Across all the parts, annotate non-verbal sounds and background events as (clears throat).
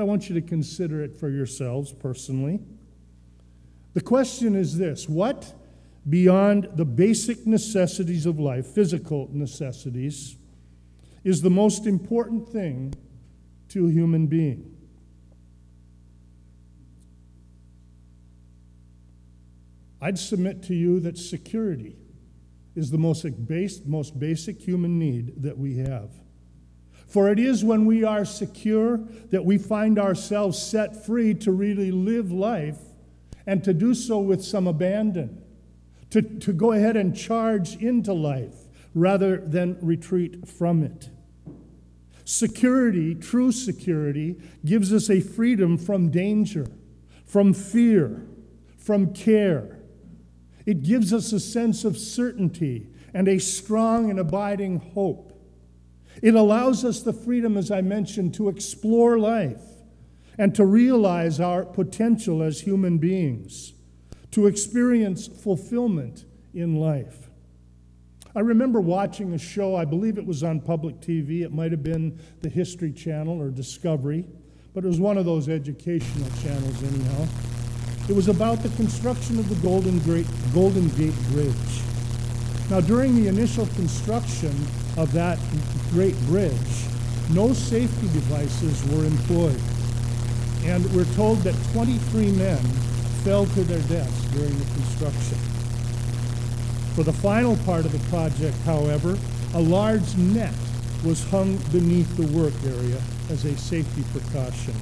I want you to consider it for yourselves personally. The question is this What, beyond the basic necessities of life, physical necessities, is the most important thing to a human being? I'd submit to you that security is the most, most basic human need that we have. For it is when we are secure that we find ourselves set free to really live life and to do so with some abandon, to, to go ahead and charge into life rather than retreat from it. Security, true security, gives us a freedom from danger, from fear, from care it gives us a sense of certainty and a strong and abiding hope. It allows us the freedom, as I mentioned, to explore life and to realize our potential as human beings, to experience fulfillment in life. I remember watching a show, I believe it was on public TV, it might have been the History Channel or Discovery, but it was one of those educational channels, anyhow. It was about the construction of the Golden, Gate Bridge. Now, during the initial construction of that great bridge, no safety devices were employed. And we're told that 23 men fell to their deaths during the construction. For the final part of the project, however, a large net was hung beneath the work area as a safety precaution.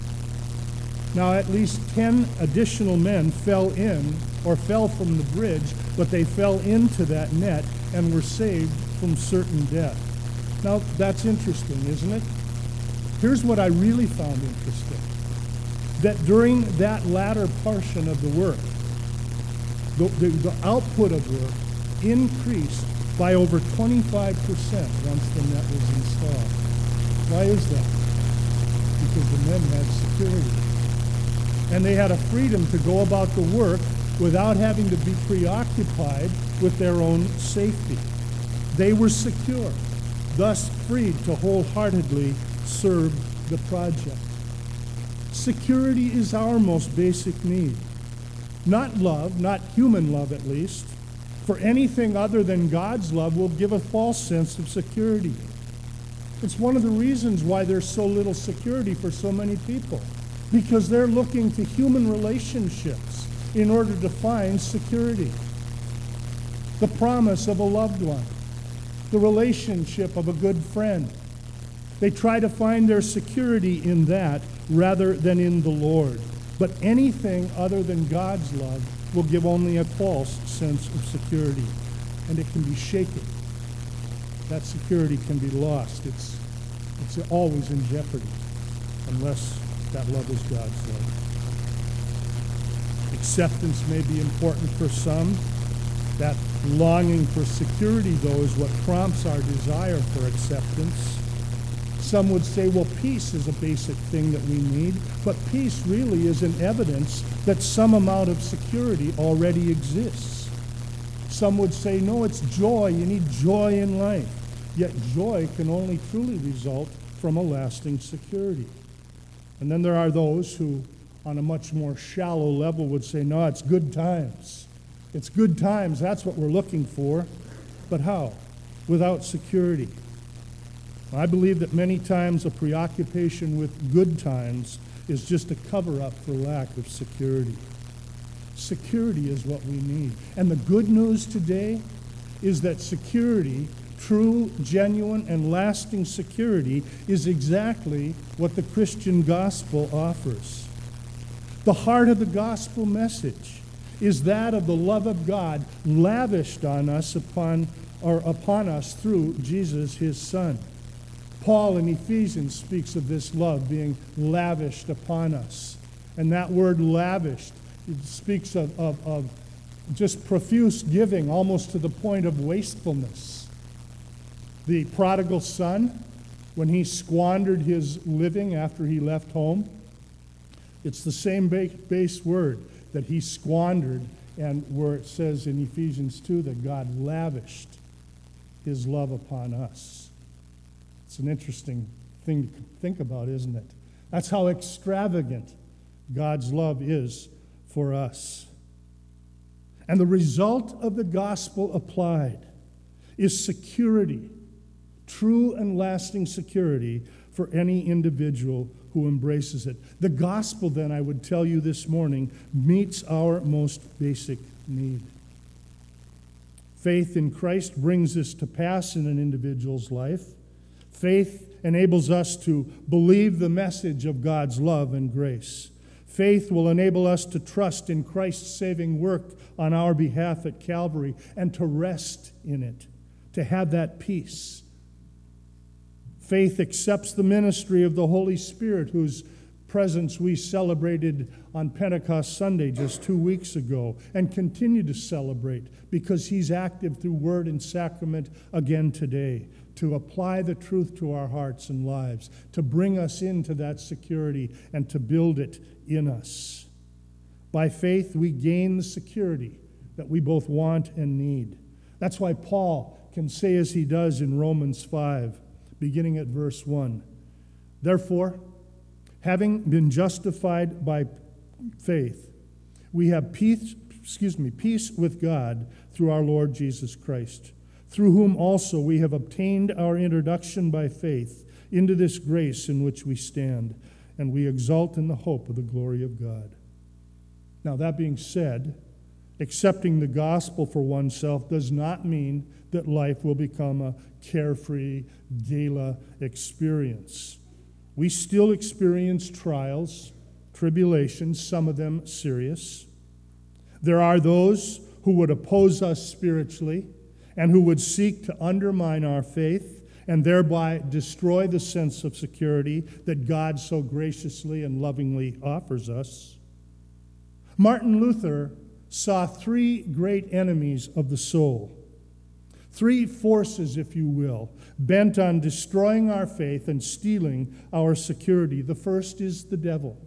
Now, at least 10 additional men fell in or fell from the bridge, but they fell into that net and were saved from certain death. Now, that's interesting, isn't it? Here's what I really found interesting that during that latter portion of the work, the, the, the output of work increased by over 25% once the net was installed. Why is that? Because the men had security and they had a freedom to go about the work without having to be preoccupied with their own safety. They were secure, thus freed to wholeheartedly serve the project. Security is our most basic need. Not love, not human love at least, for anything other than God's love will give a false sense of security. It's one of the reasons why there's so little security for so many people because they're looking to human relationships in order to find security. The promise of a loved one, the relationship of a good friend. They try to find their security in that rather than in the Lord. But anything other than God's love will give only a false sense of security, and it can be shaken. That security can be lost. It's, it's always in jeopardy unless that love is God's love. Acceptance may be important for some. That longing for security, though, is what prompts our desire for acceptance. Some would say, well, peace is a basic thing that we need, but peace really is an evidence that some amount of security already exists. Some would say, no, it's joy. You need joy in life. Yet joy can only truly result from a lasting security. And then there are those who, on a much more shallow level, would say, no, it's good times. It's good times. That's what we're looking for. But how? Without security. I believe that many times a preoccupation with good times is just a cover up for lack of security. Security is what we need. And the good news today is that security True, genuine, and lasting security is exactly what the Christian gospel offers. The heart of the gospel message is that of the love of God lavished on us upon or upon us through Jesus his son. Paul in Ephesians speaks of this love being lavished upon us. And that word lavished speaks of, of, of just profuse giving, almost to the point of wastefulness the prodigal son, when he squandered his living after he left home, it's the same base word that he squandered, and where it says in Ephesians 2 that God lavished his love upon us. It's an interesting thing to think about, isn't it? That's how extravagant God's love is for us. And the result of the gospel applied is security, true and lasting security for any individual who embraces it. The gospel, then, I would tell you this morning, meets our most basic need. Faith in Christ brings this to pass in an individual's life. Faith enables us to believe the message of God's love and grace. Faith will enable us to trust in Christ's saving work on our behalf at Calvary and to rest in it, to have that peace. Faith accepts the ministry of the Holy Spirit, whose presence we celebrated on Pentecost Sunday just two weeks ago and continue to celebrate because He's active through word and sacrament again today to apply the truth to our hearts and lives, to bring us into that security and to build it in us. By faith, we gain the security that we both want and need. That's why Paul can say, as he does in Romans 5, beginning at verse 1 Therefore, having been justified by faith, we have peace, excuse me, peace with God through our Lord Jesus Christ through whom also we have obtained our introduction by faith into this grace in which we stand, and we exult in the hope of the glory of God. Now, that being said, accepting the gospel for oneself does not mean that life will become a carefree gala experience. We still experience trials, tribulations, some of them serious. There are those who would oppose us spiritually and who would seek to undermine our faith and thereby destroy the sense of security that God so graciously and lovingly offers us. Martin Luther saw three great enemies of the soul, three forces, if you will, bent on destroying our faith and stealing our security. The first is the devil,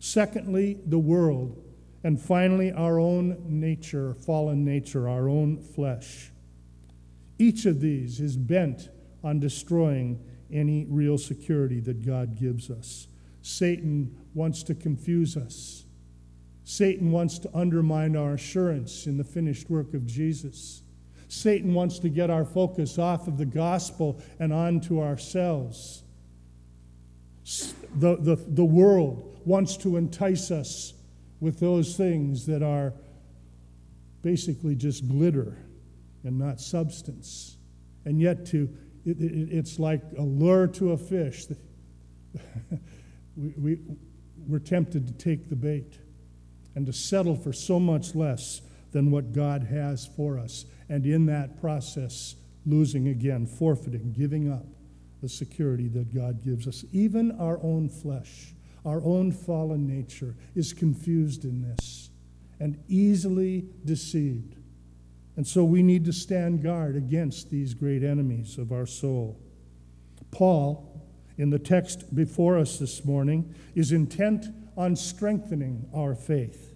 secondly, the world, and finally, our own nature, fallen nature, our own flesh. Each of these is bent on destroying any real security that God gives us. Satan wants to confuse us. Satan wants to undermine our assurance in the finished work of Jesus. Satan wants to get our focus off of the gospel and onto ourselves. The, the, the world wants to entice us with those things that are basically just glitter and not substance. And yet, to it, it, it's like a lure to a fish. (laughs) we, we, we're tempted to take the bait and to settle for so much less than what God has for us. And in that process, losing again, forfeiting, giving up the security that God gives us. Even our own flesh, our own fallen nature is confused in this and easily deceived. And so we need to stand guard against these great enemies of our soul. Paul, in the text before us this morning, is intent on strengthening our faith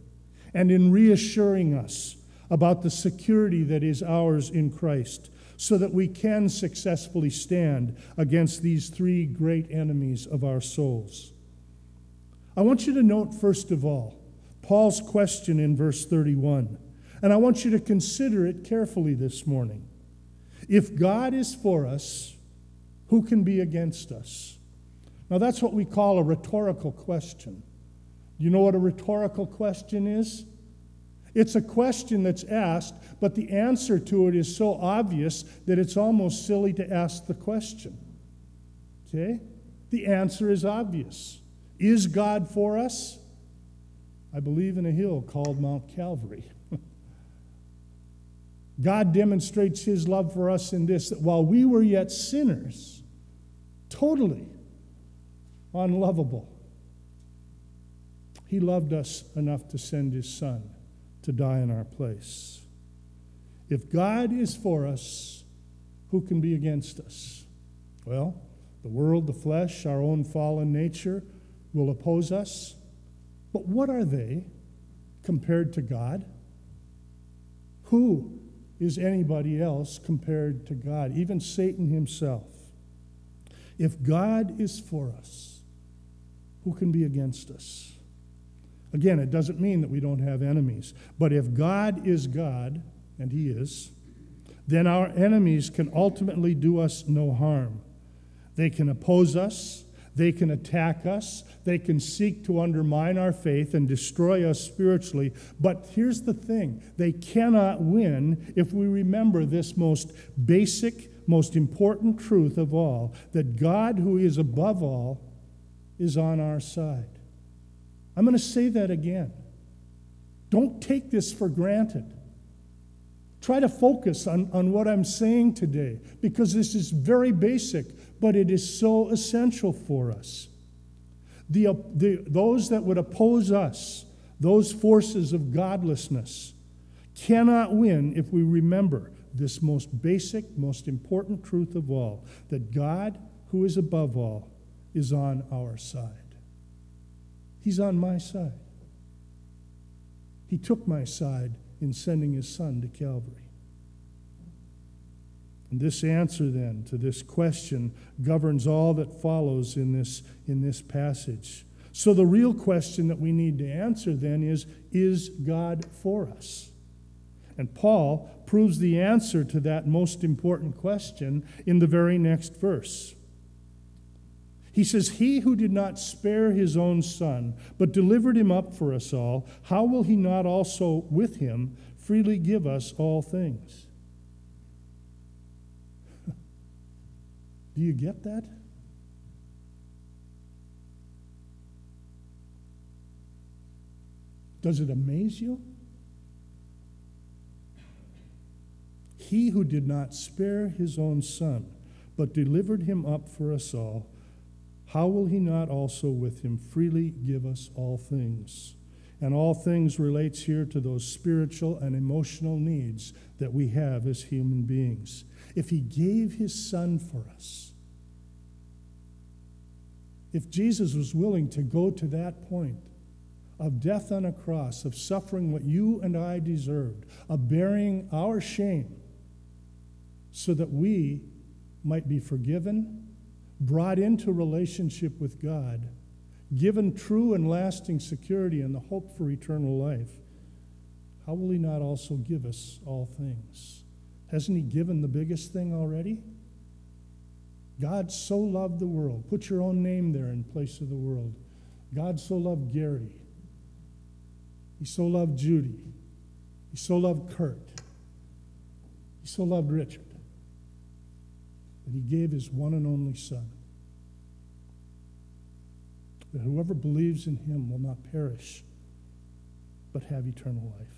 and in reassuring us about the security that is ours in Christ so that we can successfully stand against these three great enemies of our souls. I want you to note, first of all, Paul's question in verse 31 and I want you to consider it carefully this morning. If God is for us, who can be against us? Now, that's what we call a rhetorical question. You know what a rhetorical question is? It's a question that's asked, but the answer to it is so obvious that it's almost silly to ask the question. Okay? The answer is obvious. Is God for us? I believe in a hill called Mount Calvary. (laughs) God demonstrates his love for us in this that while we were yet sinners, totally unlovable, he loved us enough to send his son to die in our place. If God is for us, who can be against us? Well, the world, the flesh, our own fallen nature will oppose us. But what are they compared to God? Who is anybody else compared to God, even Satan himself. If God is for us, who can be against us? Again, it doesn't mean that we don't have enemies. But if God is God, and He is, then our enemies can ultimately do us no harm. They can oppose us, they can attack us, they can seek to undermine our faith and destroy us spiritually. But here's the thing they cannot win if we remember this most basic, most important truth of all that God, who is above all, is on our side. I'm going to say that again. Don't take this for granted. Try to focus on, on what I'm saying today because this is very basic, but it is so essential for us. The, the, those that would oppose us, those forces of godlessness, cannot win if we remember this most basic, most important truth of all that God, who is above all, is on our side. He's on my side. He took my side in sending his son to Calvary. And this answer, then, to this question governs all that follows in this, in this passage. So, the real question that we need to answer then is Is God for us? And Paul proves the answer to that most important question in the very next verse. He says, He who did not spare his own son, but delivered him up for us all, how will he not also with him freely give us all things? (laughs) Do you get that? Does it amaze you? He who did not spare his own son, but delivered him up for us all, how will he not also with him freely give us all things? And all things relates here to those spiritual and emotional needs that we have as human beings. If he gave his son for us, if Jesus was willing to go to that point of death on a cross, of suffering what you and I deserved, of bearing our shame, so that we might be forgiven, brought into relationship with God, given true and lasting security and the hope for eternal life, how will He not also give us all things? Hasn't He given the biggest thing already? God so loved the world. Put your own name there in place of the world. God so loved Gary. He so loved Judy. He so loved Kurt. He so loved Richard that he gave his one and only Son. That whoever believes in him will not perish, but have eternal life.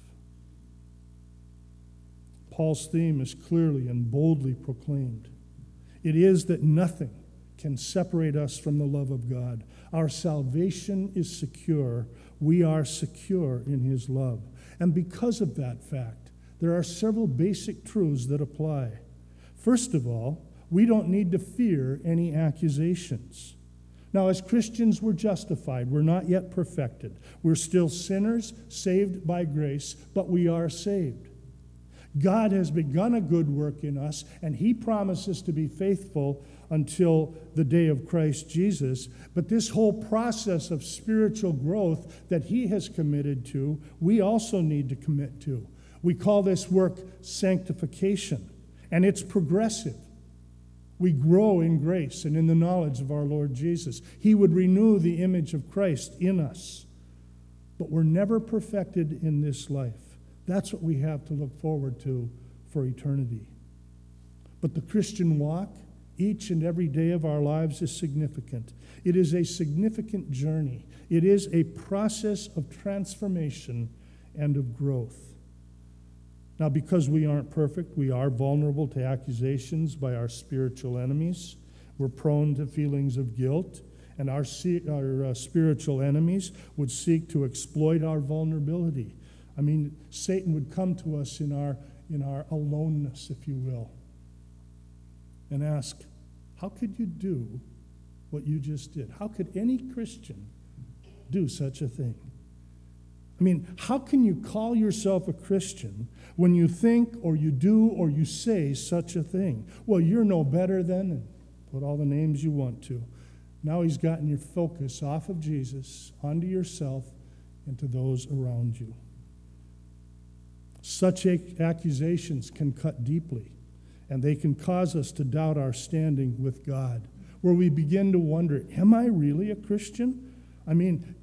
Paul's theme is clearly and boldly proclaimed. It is that nothing can separate us from the love of God. Our salvation is secure. We are secure in His love. And because of that fact, there are several basic truths that apply. First of all, we don't need to fear any accusations. Now, as Christians, we're justified. We're not yet perfected. We're still sinners, saved by grace, but we are saved. God has begun a good work in us, and He promises to be faithful until the day of Christ Jesus. But this whole process of spiritual growth that He has committed to, we also need to commit to. We call this work sanctification, and it's progressive. We grow in grace and in the knowledge of our Lord Jesus. He would renew the image of Christ in us. But we're never perfected in this life. That's what we have to look forward to for eternity. But the Christian walk, each and every day of our lives, is significant. It is a significant journey, it is a process of transformation and of growth. Now, because we aren't perfect, we are vulnerable to accusations by our spiritual enemies. We're prone to feelings of guilt, and our, our uh, spiritual enemies would seek to exploit our vulnerability. I mean, Satan would come to us in our, in our aloneness, if you will, and ask, How could you do what you just did? How could any Christian do such a thing? I mean, how can you call yourself a Christian when you think or you do or you say such a thing? Well, you're no better than, and put all the names you want to. Now he's gotten your focus off of Jesus onto yourself and to those around you. Such accusations can cut deeply, and they can cause us to doubt our standing with God, where we begin to wonder Am I really a Christian? I mean,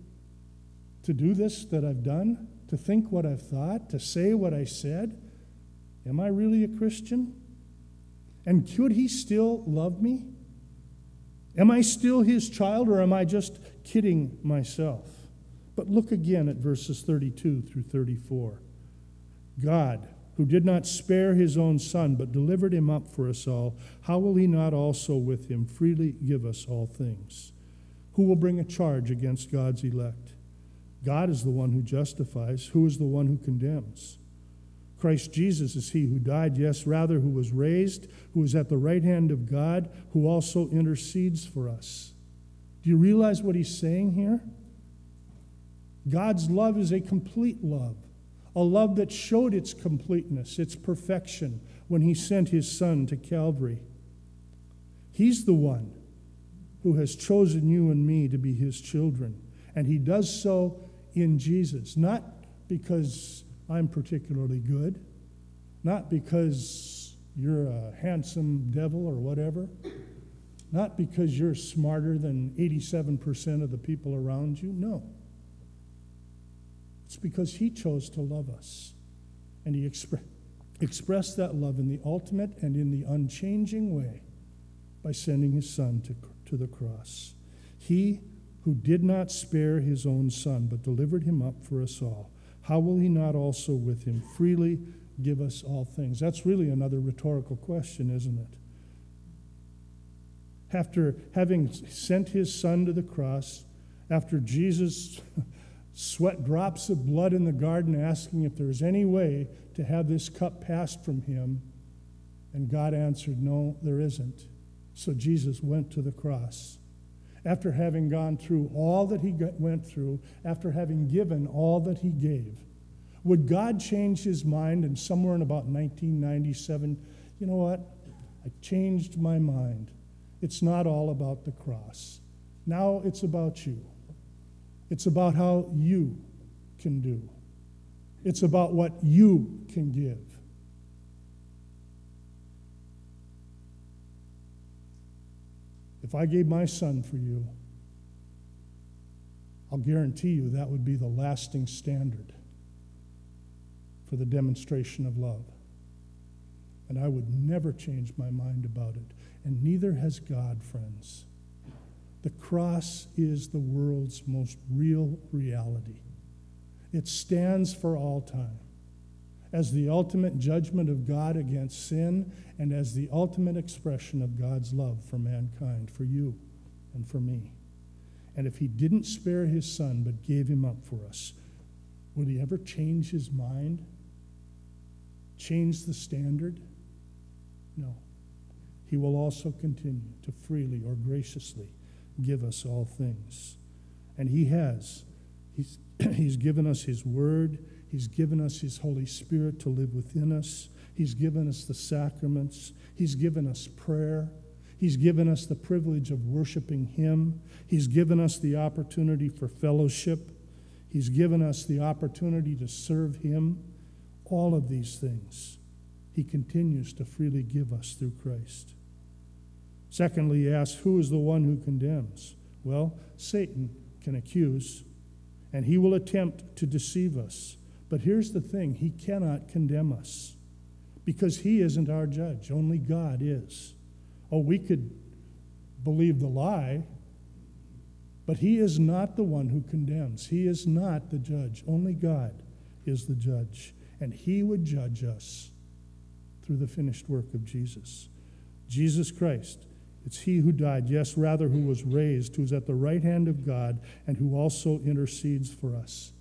to do this that I've done, to think what I've thought, to say what I said, am I really a Christian? And could he still love me? Am I still his child, or am I just kidding myself? But look again at verses 32 through 34. God, who did not spare his own son, but delivered him up for us all, how will he not also with him freely give us all things? Who will bring a charge against God's elect? God is the one who justifies. Who is the one who condemns? Christ Jesus is he who died, yes, rather, who was raised, who is at the right hand of God, who also intercedes for us. Do you realize what he's saying here? God's love is a complete love, a love that showed its completeness, its perfection, when he sent his Son to Calvary. He's the one who has chosen you and me to be his children, and he does so in Jesus, not because I'm particularly good, not because you're a handsome devil or whatever, not because you're smarter than 87% of the people around you. No. It's because He chose to love us. And He expre- expressed that love in the ultimate and in the unchanging way by sending His Son to, to the cross. He who did not spare His own Son, but delivered Him up for us all how will he not also with him freely give us all things? That's really another rhetorical question, isn't it? After having sent his son to the cross, after Jesus sweat drops of blood in the garden asking if there's any way to have this cup passed from him, and God answered, No, there isn't. So Jesus went to the cross after having gone through all that he went through, after having given all that he gave, would God change his mind and somewhere in about 1997, you know what? I changed my mind. It's not all about the cross. Now it's about you. It's about how you can do. It's about what you can give. If I gave my son for you, I'll guarantee you that would be the lasting standard for the demonstration of love. And I would never change my mind about it. And neither has God, friends. The cross is the world's most real reality. It stands for all time as the ultimate judgment of God against sin and as the ultimate expression of God's love for mankind, for you and for me. And if he didn't spare his son but gave him up for us, would he ever change his mind? Change the standard? No. He will also continue to freely or graciously give us all things. And he has. He's, (clears throat) he's given us his word. He's given us His Holy Spirit to live within us. He's given us the sacraments. He's given us prayer. He's given us the privilege of worshiping Him. He's given us the opportunity for fellowship. He's given us the opportunity to serve Him. All of these things He continues to freely give us through Christ. Secondly, he asks, Who is the one who condemns? Well, Satan can accuse, and he will attempt to deceive us. But here's the thing He cannot condemn us because He isn't our judge, only God is. Oh, we could believe the lie, but He is not the one who condemns. He is not the judge. Only God is the judge. And He would judge us through the finished work of Jesus. Jesus Christ. It's He who died, yes, rather, who was raised, who's at the right hand of God, and who also intercedes for us.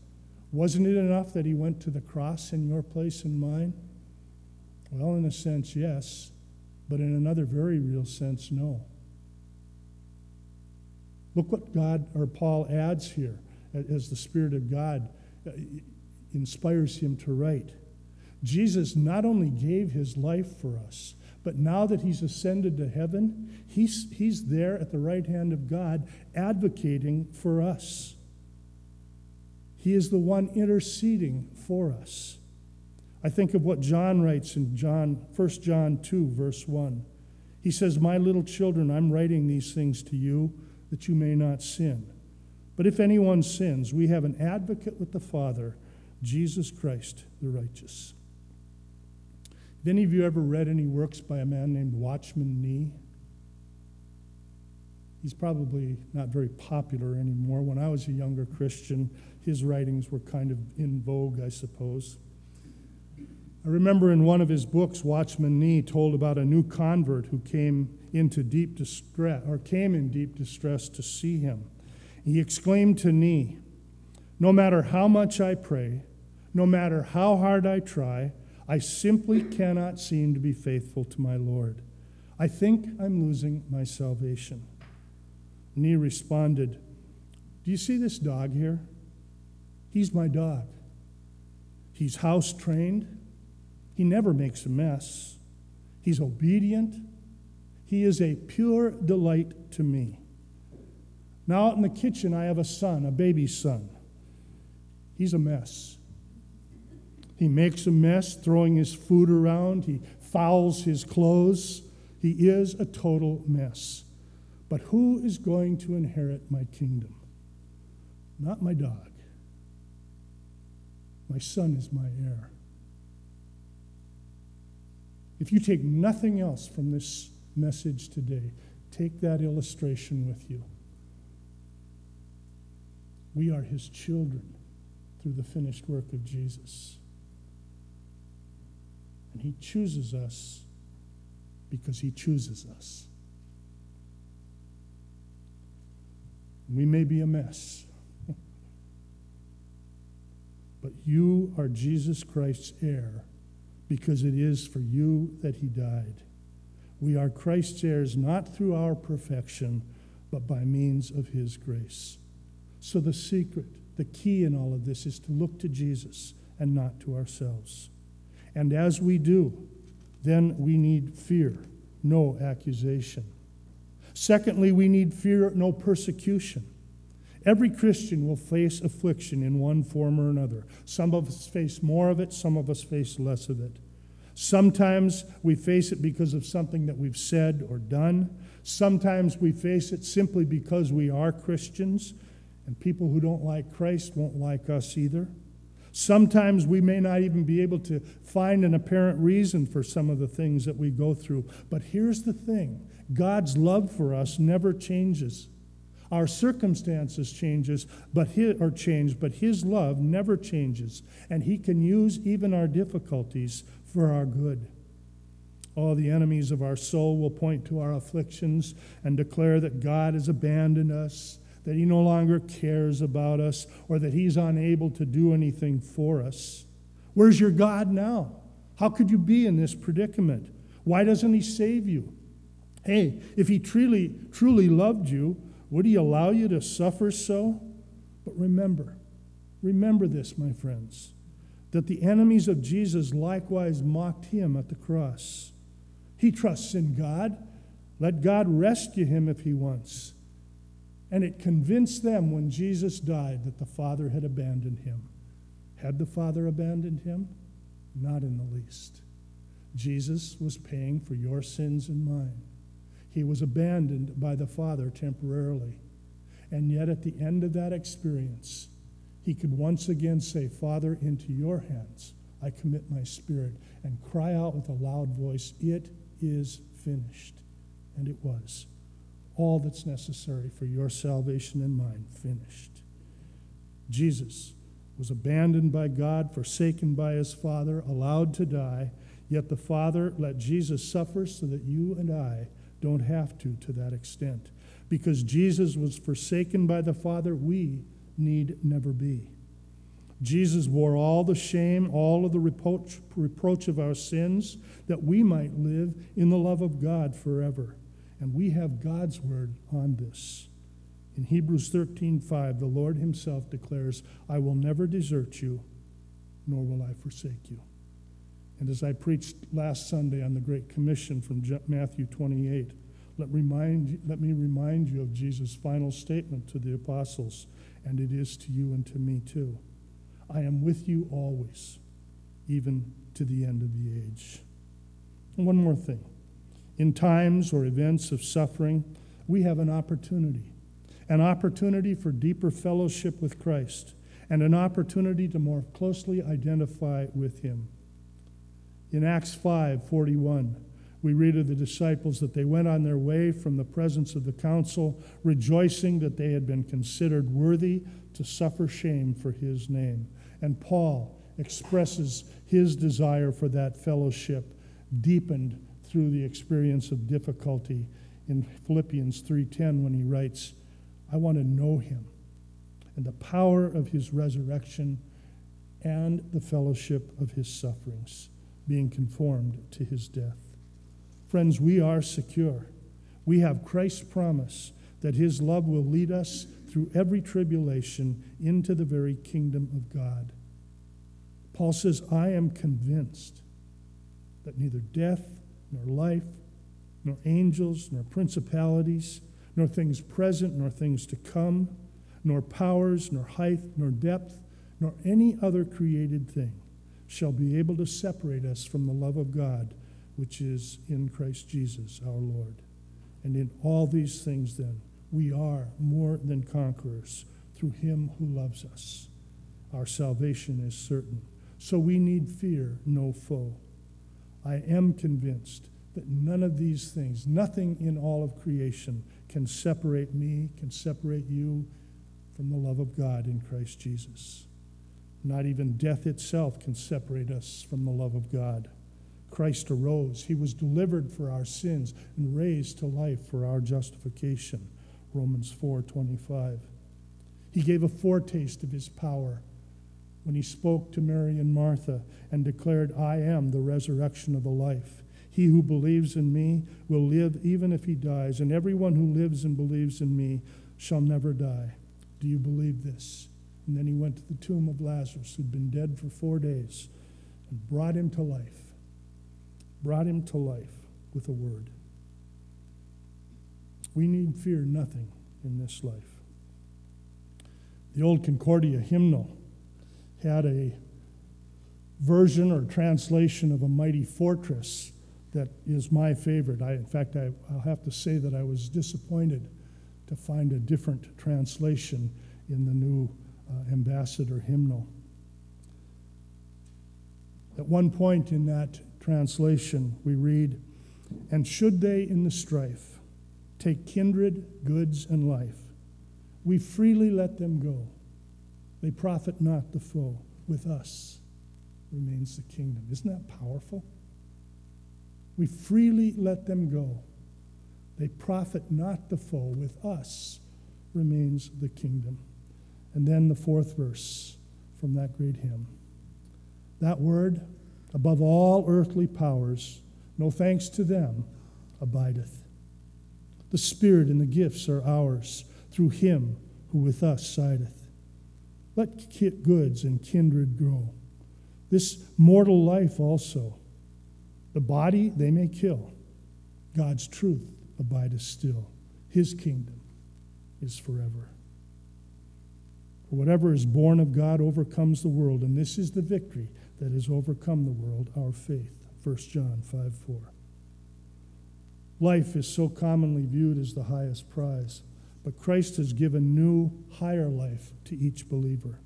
Wasn't it enough that he went to the cross in your place and mine? Well, in a sense, yes, but in another very real sense, no. Look what God or Paul adds here as the Spirit of God uh, inspires him to write. Jesus not only gave his life for us, But now that he's ascended to heaven, he's, he's there at the right hand of God advocating for us. He is the one interceding for us. I think of what John writes in John 1 John 2 verse 1. He says, "My little children, I'm writing these things to you that you may not sin. But if anyone sins, we have an advocate with the Father, Jesus Christ the righteous." Have any of you ever read any works by a man named Watchman Nee? He's probably not very popular anymore. When I was a younger Christian, his writings were kind of in vogue, I suppose. I remember in one of his books, Watchman Nee told about a new convert who came into deep distress, or came in deep distress to see him. He exclaimed to Nee, No matter how much I pray, no matter how hard I try, I simply cannot seem to be faithful to my Lord. I think I'm losing my salvation. Nee responded, Do you see this dog here? He's my dog. He's house trained. He never makes a mess. He's obedient. He is a pure delight to me. Now, out in the kitchen, I have a son, a baby son. He's a mess. He makes a mess throwing his food around, he fouls his clothes. He is a total mess. But who is going to inherit my kingdom? Not my dog. My son is my heir. If you take nothing else from this message today, take that illustration with you. We are his children through the finished work of Jesus. And He chooses us because He chooses us. We may be a mess, but you are Jesus Christ's heir because it is for you that He died. We are Christ's heirs not through our perfection, but by means of His grace. So, the secret, the key in all of this is to look to Jesus and not to ourselves. And as we do, then we need fear, no accusation. Secondly, we need fear, no persecution. Every Christian will face affliction in one form or another. Some of us face more of it, some of us face less of it. Sometimes we face it because of something that we've said or done. Sometimes we face it simply because we are Christians, and people who don't like Christ won't like us either. Sometimes we may not even be able to find an apparent reason for some of the things that we go through. But here's the thing God's love for us never changes. Our circumstances changes, but his, or but his love never changes, and he can use even our difficulties for our good. All the enemies of our soul will point to our afflictions and declare that God has abandoned us, that He no longer cares about us, or that He's unable to do anything for us. Where's your God now? How could you be in this predicament? Why doesn't He save you? Hey, if He truly, truly loved you, would He allow you to suffer so? But remember, remember this, my friends, that the enemies of Jesus likewise mocked Him at the cross. He trusts in God. Let God rescue him if he wants. And it convinced them when Jesus died that the Father had abandoned him. Had the Father abandoned him? Not in the least. Jesus was paying for your sins and mine. He was abandoned by the Father temporarily. And yet, at the end of that experience, he could once again say, Father, into your hands I commit my spirit, and cry out with a loud voice, It is finished. And it was all that's necessary for your salvation and mine finished. Jesus was abandoned by God, forsaken by his Father, allowed to die, yet the Father let Jesus suffer so that you and I don't have to to that extent. Because Jesus was forsaken by the Father, we need never be. Jesus bore all the shame, all of the reproach, reproach of our sins, that we might live in the love of God forever. And we have God's word on this. In Hebrews 13:5, the Lord himself declares, "I will never desert you, nor will I forsake you." And as I preached last Sunday on the Great Commission from Matthew 28, let, remind, let me remind you of Jesus' final statement to the apostles, and it is to you and to me too. I am with you always, even to the end of the age. One more thing. In times or events of suffering, we have an opportunity an opportunity for deeper fellowship with Christ, and an opportunity to more closely identify with Him. In Acts 5 41, we read of the disciples that they went on their way from the presence of the council, rejoicing that they had been considered worthy to suffer shame for His name. And Paul expresses his desire for that fellowship deepened through the experience of difficulty in Philippians 3:10 when he writes, "I want to know him and the power of his resurrection and the fellowship of his sufferings, being conformed to his death." Friends, we are secure. We have Christ's promise that his love will lead us through every tribulation into the very kingdom of God. Paul says, I am convinced that neither death nor life, nor angels, nor principalities, nor things present, nor things to come, nor powers, nor height, nor depth, nor any other created thing shall be able to separate us from the love of God which is in Christ Jesus our Lord. And in all these things, then, we are more than conquerors through him who loves us. Our salvation is certain. So we need fear no foe. I am convinced that none of these things, nothing in all of creation, can separate me, can separate you from the love of God in Christ Jesus. Not even death itself can separate us from the love of God. Christ arose. He was delivered for our sins and raised to life for our justification. Romans 4:25. He gave a foretaste of his power when he spoke to Mary and Martha and declared, I am the resurrection of the life. He who believes in me will live even if he dies, and everyone who lives and believes in me shall never die. Do you believe this? And then he went to the tomb of Lazarus, who'd been dead for four days, and brought him to life. Brought him to life with a word. We need fear nothing in this life. The old Concordia hymnal had a version or translation of a mighty fortress that is my favorite. I, in fact, I, will have to say that I was disappointed to find a different translation in the new uh, ambassador hymnal. At one point in that translation, we read, And should they in the strife take kindred, goods, and life, we freely let them go they profit not the foe. With us remains the kingdom. Isn't that powerful? We freely let them go. They profit not the foe. With us remains the kingdom. And then the fourth verse from that great hymn. That word, above all earthly powers, no thanks to them, abideth. The Spirit and the gifts are ours through him who with us sideth. Let goods and kindred grow. This mortal life also. The body they may kill. God's truth abideth still. His kingdom is forever. For whatever is born of God overcomes the world, and this is the victory that has overcome the world, our faith. 1 John 5 4. Life is so commonly viewed as the highest prize. But Christ has given new, higher life to each believer.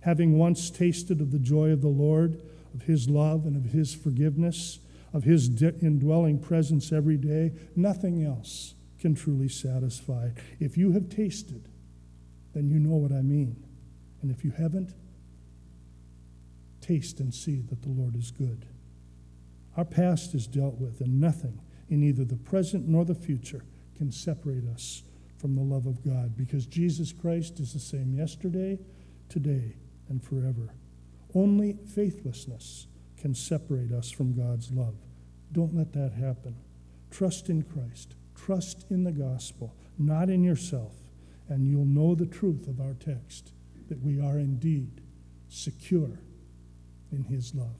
Having once tasted of the joy of the Lord, of his love and of his forgiveness, of his indwelling presence every day, nothing else can truly satisfy. If you have tasted, then you know what I mean. And if you haven't, taste and see that the Lord is good. Our past is dealt with, and nothing in either the present nor the future can separate us from the love of God because Jesus Christ is the same yesterday, today, and forever. Only faithlessness can separate us from God's love. Don't let that happen. Trust in Christ, trust in the gospel, not in yourself, and you'll know the truth of our text that we are indeed secure in His love.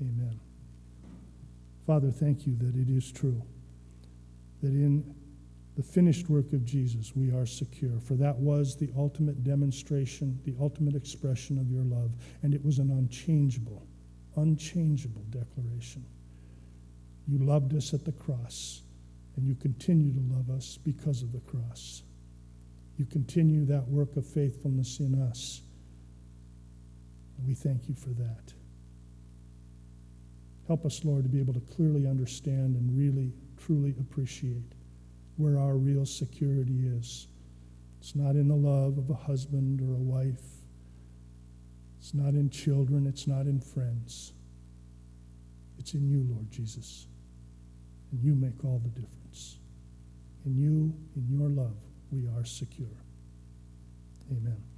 Amen. Father, thank you that it is true, that in the finished work of Jesus we are secure, for that was the ultimate demonstration, the ultimate expression of your love, and it was an unchangeable, unchangeable declaration. You loved us at the cross, and you continue to love us because of the cross. You continue that work of faithfulness in us. We thank you for that. Help us, Lord, to be able to clearly understand and really, truly appreciate where our real security is. It's not in the love of a husband or a wife. It's not in children. It's not in friends. It's in you, Lord Jesus. And you make all the difference. In you, in your love, we are secure. Amen.